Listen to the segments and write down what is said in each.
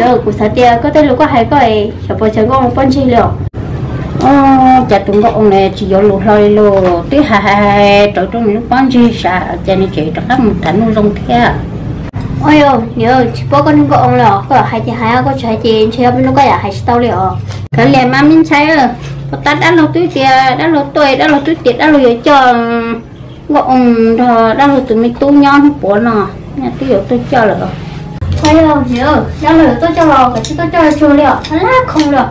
nhớ của sao tia có tên lúc có hay có bố chẳng có một con chi liệu. Ờ chả tung có ông này chỉ có lù lôi lù tí hà hà trời trong lúc bán chi xả cho nên chị chắc một thằng nuôi rong thế ôi yo nhớ chỉ bố con có ông là có hai chị hai có chạy chị chơi bên nó có hai tao liệu. Cái liền mà mình thấy rồi ta đã lâu túi tiền đã lâu tuổi đã lâu túi tiền đã lâu cho ngọ ông đã lâu tụi mình tu nhon bố nọ nhà tiêu tôi cho rồi ôi yo nhớ đã lâu tôi cho rồi cái tôi cho chưa liệu nó lát không được.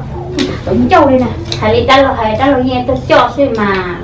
Tôi cho đây nè. Hay ta lâu thầy ta lâu nghe tôi cho xí mà.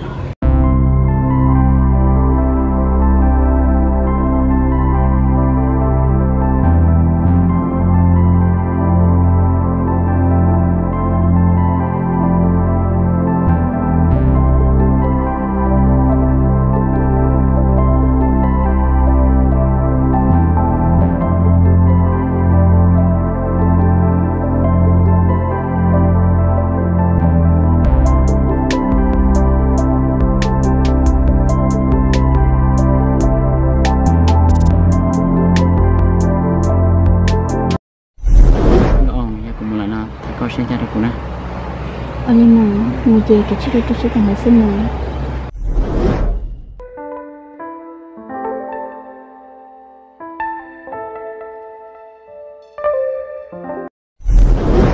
Mà cái chiếc tôi sẽ cần phải xin mời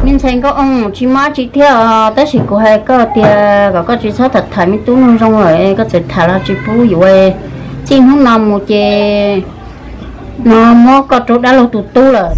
mình xem có ông chỉ má chỉ theo tới chỉ của hai có tiền có có chỉ số thật thải mình tu nông rong rồi, có chỉ thả là chỉ phú rồi chỉ không nằm một chè. Nó mua có chỗ đã lâu tụt tu rồi.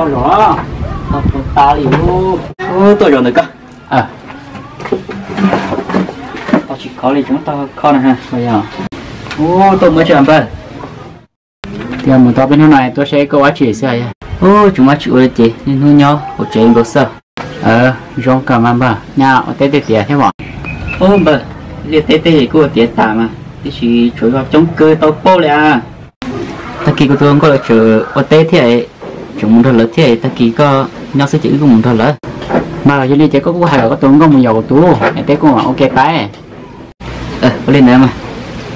Tao rõ. Tao to to liu ô to rồi nữa cơ. À. Tao chỉ có lý chúng tao con này ha, bây giờ. Ô tôi mới chọn bên thì một tao bên này tôi sẽ có quá chỉ sao ô chúng ta chịu được chị nên thôi nhau ở trên có sợ ờ rong cả mà bà. Nhà, ở tết tết tiệt thế bọn. Ô bà. Liệt tết tết của tiệt tạm mà. Thì chỉ chủ vào trong cơ tao bố lẹ à. ta kỳ của tôi không có được chờ ở tết thế chúng mình thật lỡ thế ta kỳ có nhau sẽ chữ của mình thôi lỡ mà cho nên chỉ có cái hàng có tôi có một dầu tú tết cũng ok cái à. ờ có lên đây mà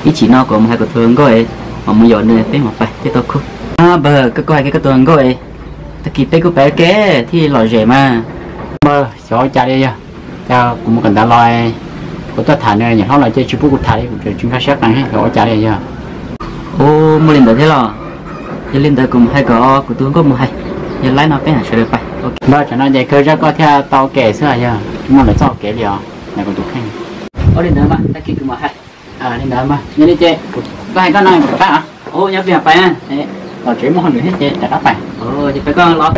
ý chỉ nó của một hai cái tôi có ấy, mà bây giờ này bé mà phải cái tôi không à bờ cái coi cái cái tuần gọi ta kỳ thấy có bé kế, thì lòi rẻ mà. Bờ cho cha đi nha cha cũng cần đã lòi của ta thả này nhà nó là chơi chụp của thả đi của chúng ta xét này cho cha đi nha ô mà lên được thế rồi giờ lên tới cùng hai có của tôi có một hai giờ lái nó hả sẽ được phải. Ok. Bờ cho nó vậy cơ ra có theo tàu kẻ xưa nha chúng mình là tàu kẻ liền này còn tụt khen ở lên tới mà ta kịp cùng một hai à lên đó mà. Nhớ đi chơi có hai con này một cái à ô nhớ việc phải à? Ở chỉ một người hết chơi đã đáp phải. Ô thì phải con lo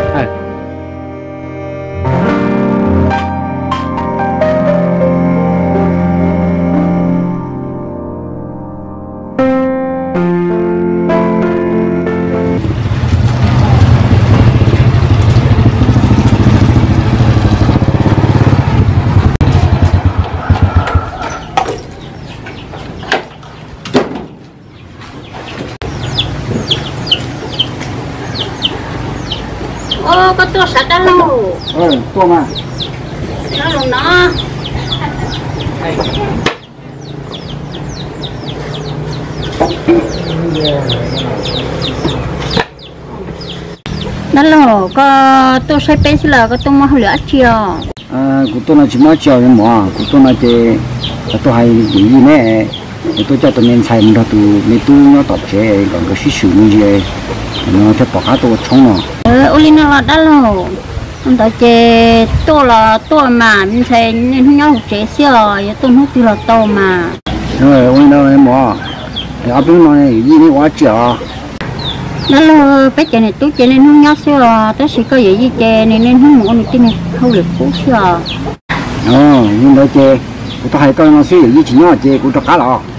ô có tôi sạch đã lâu ừ tua mà. Nó luôn nó nó lo có tôi sẽ bên là có tôi mua lửa chiều à của tôi là chỉ mới chiều nhưng mà của tôi là chỉ tôi hay gì nè tôi cho tụi mình xài mình tụ mấy tu nó tập chế còn cái sự sử dụng gì nó cho bỏ cá tôi chống nó ờ uli nó là đã lâu ông ta chế to là to mà mình thấy nên nhau chế xíu rồi tôi hút thì là to mà. Rồi ông đâu em bỏ. Ở bên này gì đi quá chợ đó là bé trẻ này tú chế nên hút nhau xíu rồi. Tới sẽ có gì chế nên nên hút một cái này không được cú xíu rồi ờ nhưng đó chế tôi thấy coi nó xí gì chỉ nhỏ chế cũng cho cá lò đúng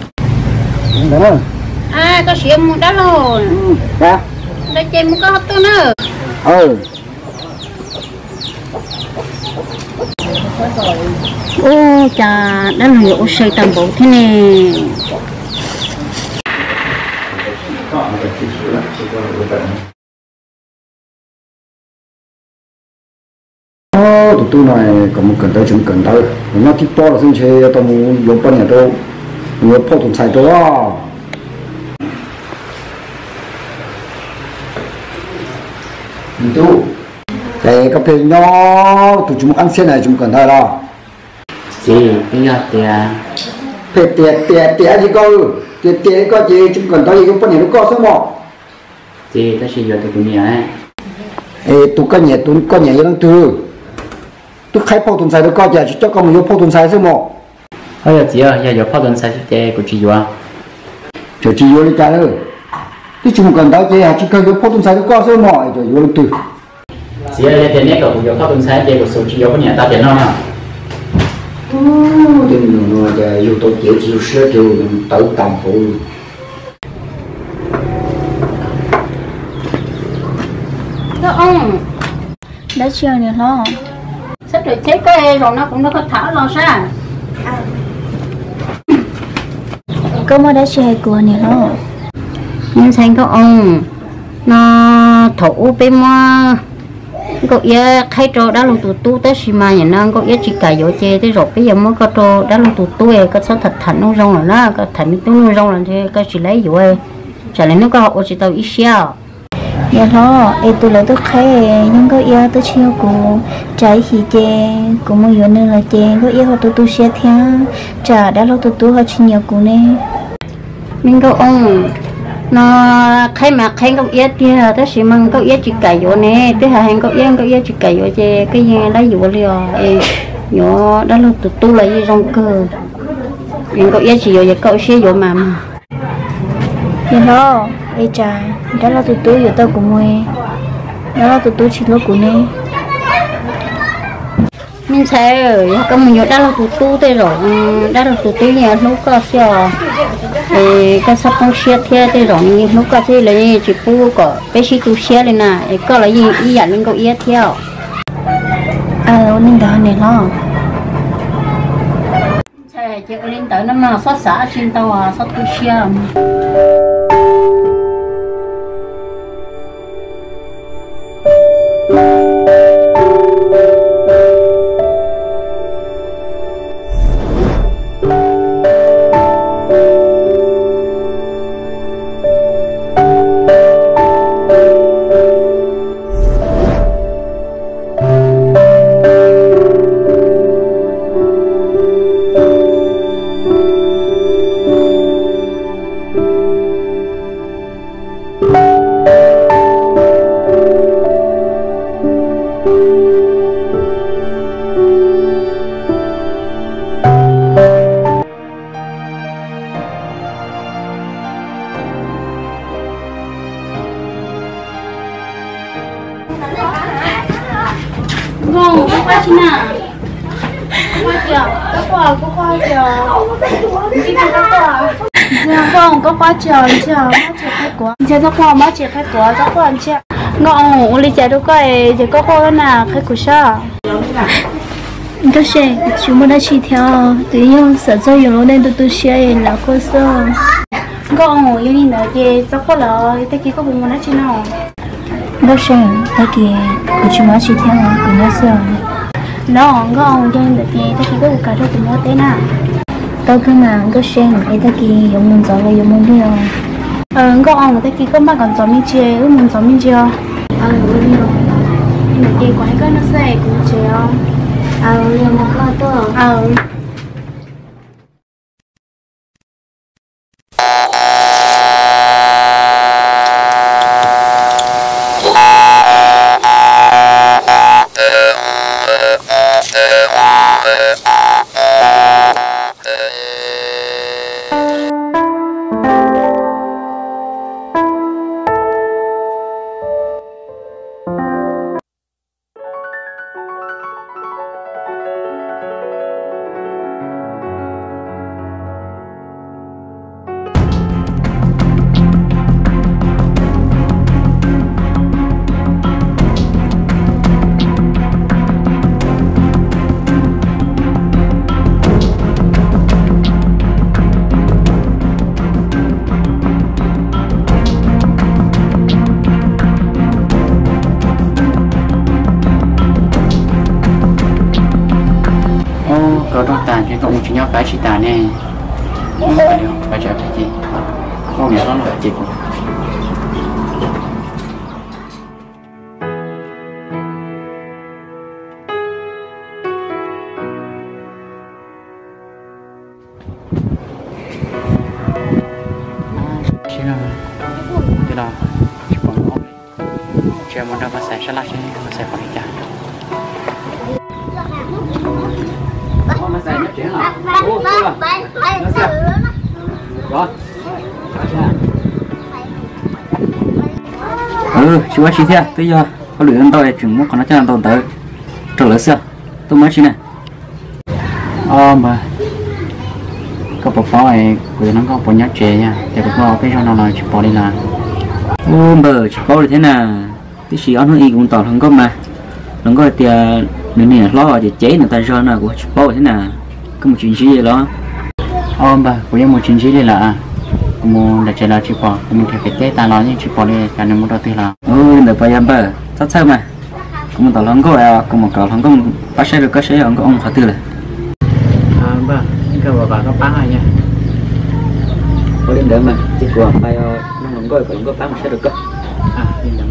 đó à có xíu một đó dạ. Đó chế một cái hấp tôi nữa ừ. Ô chà đã là hiệu xây tầm bộ thế này tụi tôi này có một cần tới chúng cần tới. Nó thích to là xin chơi tao muốn dùng bao nhiêu đâu muốn phô thùng xài đó tu cái cà phê nhỏ tụi chúng ăn xe này chúng cần tới đó. Chị bây giờ thì phê tiệt tiệt tiệt gì cơ? Tiệt tiệt có gì? Chúng cần tới gì cũng bao nhiêu có số một chị ta chỉ giờ cũng nhiều ấy. Tụi có nhẹ tụi có nhẹ những thứ tụi khai phô thùng xài đó có gì cho con mình phô thùng xài số một bây giờ chị ơi giờ giờ phát triển sai chị của chị vừa cho chị vô đi trả lời thì chúng cần tới chị chỉ cần phô thùng xài đó có số một rồi vô từ chị ơi thì nét của giờ phát triển sai chị của số chị vừa có nhà ta tiền không nào đừng nói là yêu tôi chịu chịu sửa chịu tự tầm phụ đó ông đã chưa nữa lo sắp được chết cái rồi nó cũng nó có thả lo sao có mà đã chơi của nè lo nhưng thành có ông nó thổ bên mà có ý khai trò đã luôn tụt tu tới xí mà nhà nó có ý chỉ cả vô chơi tới rồi bây giờ mới có trò đã luôn tụt tu ấy có số thật thành nó rong rồi đó có mình tu nó rong rồi thì có chỉ lấy vô ấy trả lại nó có học chỉ tao ít xíu dạ lo em tôi lấy tôi khai nhưng có yêu tôi chiêu của trái thì chè của một yêu nữa là chè có yêu họ tôi tu xe theo trả đã lo tôi tu họ chỉ nhiều của nè mình có ông. Nó khai mà khai công yết thì là tất xí mình có yết chỉ cả vô nè. Tới hà hàng có ý có ý chỉ cả vô chứ cái gì đã vô liền ấy nhỏ đã luôn tụt tu lại gì rong cơ. Mình có yết chỉ vô vậy cậu xe vô mà mà. Dạ lo. Ấy trả đã lo tôi tu yêu tao của mày đã lo tôi tu chỉ lúc của nè mình sẽ có mình nhớ đã là tụt tu thế rồi. Ừ, đã là tụt tu nhà lúc có xe thì cái sắp không xe thế thế rồi nhưng lúc có thế là chỉ pu có cái gì tu xe lên nè. Có là gì ý nhận lên có ý theo à nên đó nè lo. Chỉ có lên tới nó mà xót xả trên tàu à xót tu xe ngon có qua chi nào qua chưa có qua có qua chưa đi đâu có qua ngon có quá trời chưa má chị khai quá chị có qua má chị khai quá có qua chị ngon uli chị đâu có chị có qua nè khai quá sao cái gì chúng mình đã chỉ theo nhiên sợ cho nhiều lúc nên tôi tôi share là có sao ngon yêu đi nữa chị sao có lỡ tới kia có bụng mà nó chi nào đâu sẽ tại vì của chúng mình chỉ theo của nó nó ngon cho nên thì tới kia có một cái đó cũng mất thế nào tao cứ mà có xem ấy ta kia dùng mình giỏi là dùng mình đi rồi ờ ngon tới kia có mà còn giống như chị ước mình giống như chưa? Ờ đi rồi nhưng mà quái cái nó sẽ cũng chị không ờ liền một lo tôi ờ nhau cái chỉ tàn nè. Không phải đâu phải chờ cái gì không nhớ nó chỉ của Chị là Chị là Chị còn không Chị muốn đâu có xài salad chứ Có xài còn đi chả Mà chuyện hả? Ô, cô là Nó. Xài Rồi Ừ, chú bác chị thế Bây giờ Có luyện tôi chừng muốn còn nó cho tôi tới. Trở lại xưa. Tôi mới chị này. Ờ mà có bộ pháo này của nó có bộ nhát chế nha. Để bộ pháo bây giờ nó nói chỉ bỏ đi là ô bờ chỉ bỏ đi thế nào? Tí xí ăn hơi cũng tỏ không có mà. Nó có tiền nữa nè lo thì chế người ta cho nào của chỉ bỏ thế nào có một chuyện gì đó. Ô bà của em một chuyện gì là mua đã chơi là chỉ bỏ mình phải phải chế ta nói nhưng chỉ bỏ đi cả nên mua đầu tiên là. Ừ để bây giờ bờ chắc sao mà? Cũng một tàu lăng có à cũng một tàu lăng có bắt xe được có xe ông có ông khó tư là à bà cái bà bà có bán hay nha. Có đến đỡ mà chỉ của bay nó không có cũng có bán mà sẽ được cơ. À đi đỡ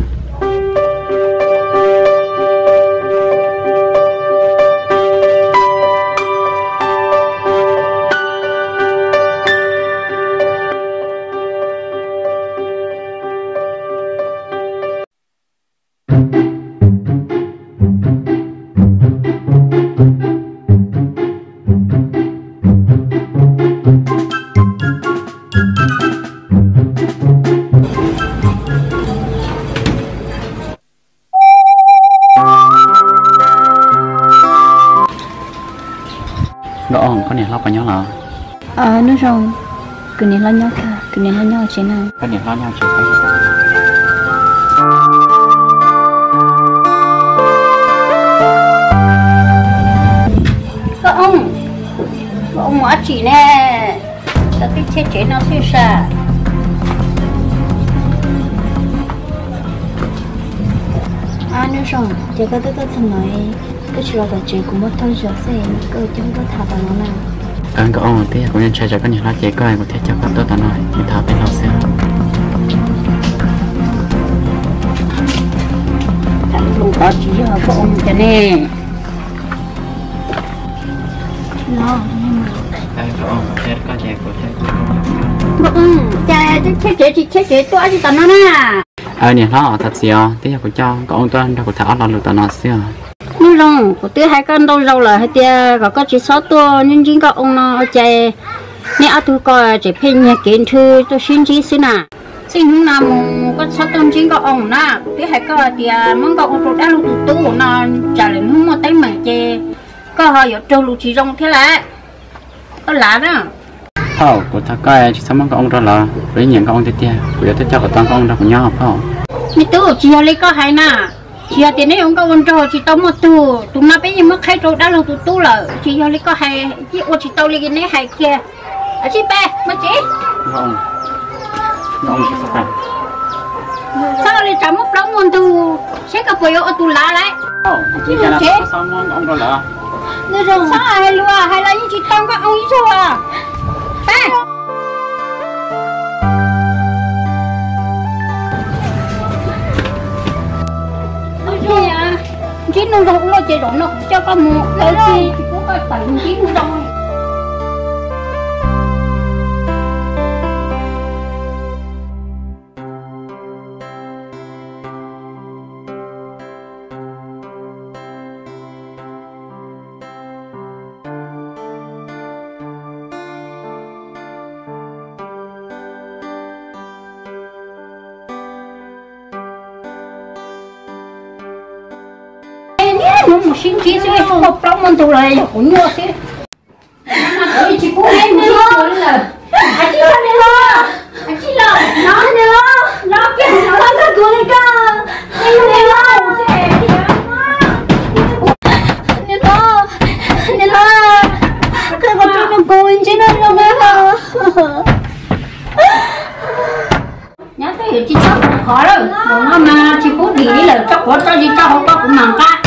nó rồi cứ nên lo nhau cả cứ nên lo nhau chế nào. Có niệm lo nhau chỉ thấy có ông. Có ông mở chỉ nè. Ta thích chế chế nó siêu xa à nó rồi giờ cái cái cái thằng nói cái chuyện là chuyện của một thằng giờ sẽ cái chúng tôi thả vào nó nào anh có ông thì cũng nhân chơi cho có niệm lo chế coi có thể cho con tốt ta nói thì thảo bên nó sẽ không có chỉ giờ có ông cho nè. Nó anh có ông sẽ có chế thể có ông cha chế chế chỉ chế chế tôi chỉ tao nó nè. Ờ niệm lo thật xíu tí giờ của cho có ông tôi đâu có thảo lo được ta nói xíu rong. Của tôi hai con đâu rau là hai tia có có chỉ sáu tua nhưng chính có ông nó chạy. Nè ở tôi coi chỉ phê nhà kiến thư tôi xin chỉ xin à xin hôm nào có sáu tuần chính có ông nè tôi hai có tia mong có ông tôi đã lúc tu tu nó trả lời không mà tay mà chè. Có họ ở trâu lụt chỉ rong thế là có lá đó. Hậu của ta coi chỉ sắm có ông đó là với những con thế tia của tôi cho của toàn con đó của nhau hậu mi tu chỉ lấy có hai nè chỉ là tiền này ông có ông trâu chỉ tao một tu tụi nó bây giờ mất hai trâu đã lúc tu tu là chỉ lấy có hai chỉ ô chỉ tao lấy cái này hai kia. À chị bé mà chị. Ông ông sẽ sao sao lại chả mất đóng môn tu sẽ có phải ở tu lá lại? Cho nó có sáu món ông đó là nữa rồi sao luôn à hay là những chị tao có ông ý sao à nó cho con gì thì cũng có tận chị nó một xin chỉ sẽ một trong môn tụ lại cũng xí Ôi chị cũng em đi rồi là à chị làm lo à chị lo nó lo nó kia nó làm cái này cơ em không hả nhớ thấy chị chắc khó rồi mà chị cũng đi là chắc có cho chị chắc không có cũng mang cái